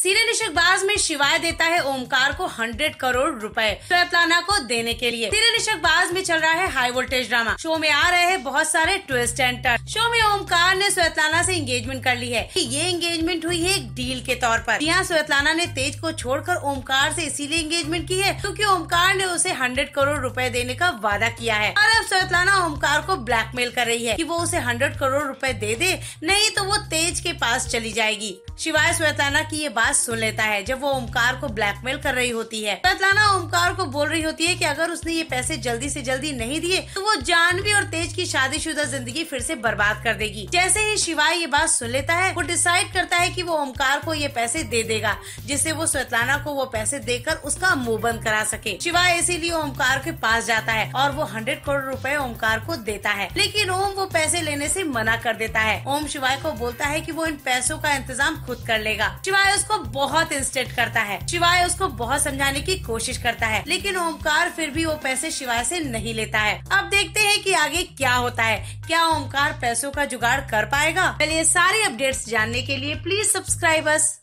सीने निशकबाज में शिवाय देता है ओमकार को हंड्रेड करोड़ रुपए स्वेतलाना को देने के लिए। सीने निशकबाज में चल रहा है हाई वोल्टेज ड्रामा। शो में आ रहे हैं बहुत सारे ट्विस्ट एंड टर्न। शो में ओमकार ने स्वेतलाना से एंगेजमेंट कर ली है। ये एंगेजमेंट हुई है एक डील के तौर पर। यहाँ स्वेतलाना ने तेज को छोड़कर ओमकार से इसीलिए एंगेजमेंट की है क्योंकि ओमकार ने उसे हंड्रेड करोड़ रुपए देने का वादा किया है। और अब स्वेतलाना ओमकार को ब्लैकमेल कर रही है कि वो उसे हंड्रेड करोड़ रुपए दे दे, नहीं तो वो तेज के पास चली जाएगी। शिवाय स्वेतलाना की ये बात सुन लेता है, जब वो ओमकार को ब्लैकमेल कर रही होती है। स्वेतलाना ओमकार को बोल रही होती है कि अगर उसने ये पैसे जल्दी से जल्दी नहीं दिए तो वो जानवी और तेज की शादीशुदा ज़िंदगी फिर से बर्बाद कर देगी। जैसे ही शिवाय ये बात सुन लेता है, वो डिसाइड करता है कि वो ओमकार को ये पैसे दे देगा, जिससे वो स्वेतलाना को वो पैसे देकर उसका मुँह बंद करा सके। शिवाय इसीलिए ओमकार के पास जाता है और वो हंड्रेड करोड़ रुपए ओमकार को देता है। लेकिन ओम वो पैसे लेने से मना कर देता है। ओम शिवाय को बोलता है कि वो इन पैसों का इंतज़ाम खुद कर लेगा। शिवाय उसको बहुत इंस्टेट करता है। शिवाय उसको बहुत समझाने की कोशिश करता है, लेकिन ओमकार फिर भी वो पैसे शिवाय से नहीं लेता है। अब देखते हैं कि आगे क्या होता है। क्या ओमकार पैसों का जुगाड़ कर पाएगा? चलिए सारे अपडेट्स जानने के लिए प्लीज़ सब्सक्राइब अस